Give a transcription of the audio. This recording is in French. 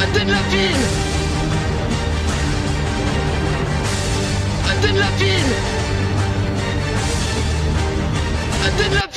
Atteigne la pile Atteigne la pile Atteigne la